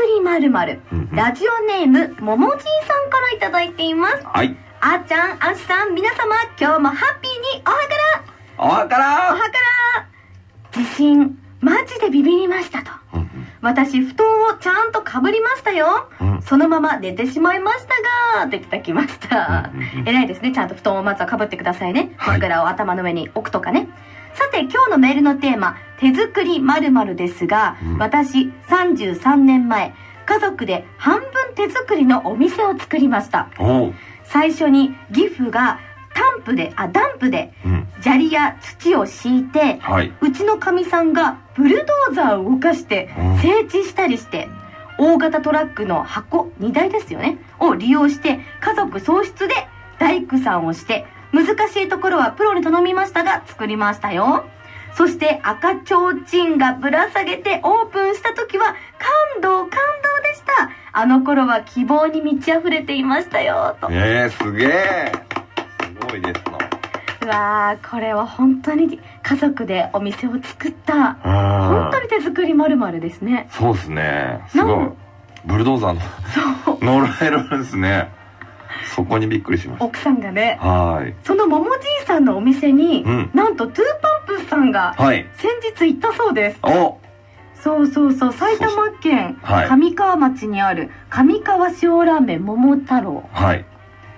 作りまるまる。ラジオネームももじいさんからいただいています。はい。あーちゃんあんしさん皆様今日もハッピーにおはからおはかおはらから地震マジでビビりましたと。うん私布団をちゃんとかぶりましたよ。うん。うんそのまま寝てしまいましたが、ってきたきました。うんうんう。ん。偉いですね。ちゃんと布団をまずはかぶってくださいね。はい。枕を頭の上に置くとかね。さて、今日のメールのテーマ、手作り〇〇ですが、うん私、33年前、家族で半分手作りのお店を作りました。最初に義父がタンプで、あ、ダンプでうん。砂利や土を敷いて、はい。うちのかみさんがブルドーザーを動かしてうん整地したりして大型トラックの箱荷台ですよねを利用して家族総出で大工さんをして難しいところはプロに頼みましたが作りましたよそして赤ちょうちんがぶら下げてオープンした時は感動感動でしたあの頃は希望に満ち溢れていましたよとえー、すげえ。すごいですな。うわーこれは本当に家族でお店を作ったうん本当に手作りまるまるですね。そうですね。すごい。ブルドーザーのそう。乗られるんですね。そこにびっくりしまし奥さんがね、た。はい。その桃じいさんのお店に、うんなんとトゥーパンプスさんがはい。先日行ったそうです。おそうそうそう、埼玉県はい上川町にある上川塩ラーメン桃太郎。はい。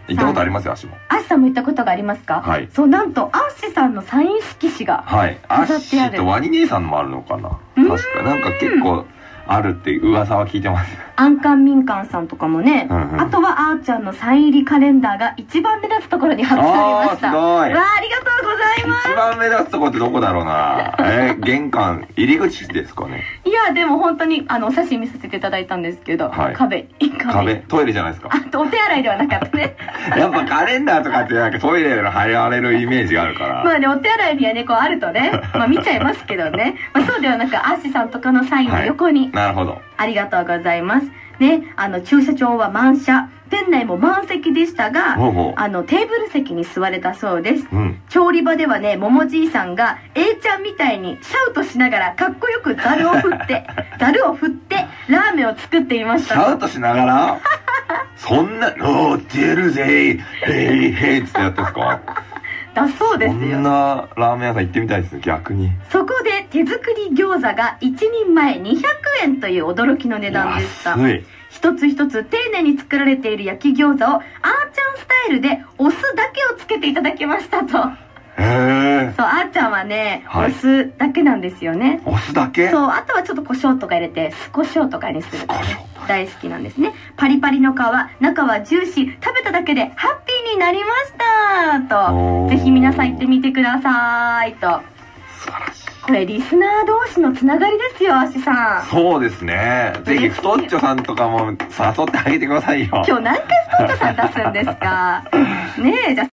行ったことありますよ、足も。アッシさんも行ったことがありますか？はいそう、なんとアッシさんのサイン色紙が。はい。飾ってあるーとワニ兄さんもあるのかなうん確か。なんか結構あるっていう噂は聞いてます。アンカンミンカンさんとかもね、うんうんあとはあーちゃんのサイン入りカレンダーが一番目立つところに貼ってありました。あーすごいわあ、ありがとうございます。一番目立つとこってどこだろうなえー玄関、入り口ですかねいや、でも本当に、あの、お写真見させていただいたんですけど、はい壁、壁。壁、トイレじゃないですか？あと、お手洗いではなかったね。やっぱカレンダーとかってなんかトイレの貼られるイメージがあるから。まあね、お手洗いにはね、こうあるとね、まあ見ちゃいますけどね。まあそうではなく、アッシさんとかのサインの横に、なるほど。ありがとうございます。ね、あの、駐車場は満車、店内も満席でしたが、あの、テーブル席に座れたそうです。う。うん。調理場ではね、桃じいさんが A ちゃんみたいにシャウトしながらかっこよくザルを振って、ザルを振ってラーメンを作っていましシた。ャウトしながら？そんな、乗ってるぜへいへいっつってやってんすか？だそうですそんよ。なラーメン屋さん行ってみたいです逆に。そこで手作り餃子が1人前200円という驚きの値段でした。一つ一つ丁寧に作られている焼き餃子をあーちゃんスタイルでお酢だけをつけていただきましたと。へえ。そう、あーちゃんはね、はいお酢だけなんですよね。お酢だけ？そう、あとはちょっと胡椒とか入れて、酢胡椒とかにするとね大好きなんですね。パリパリの皮、中はジューシー、食べただけでハッピーになりましたと。ぜひ皆さん行ってみてくださいと。素晴らしい。これリスナー同士のつながりですよ、アシさん。そうですね。ぜひ、太っちょさんとかも誘ってあげてくださいよ。今日何回太っちょさん出すんですか？ねえ、じゃあ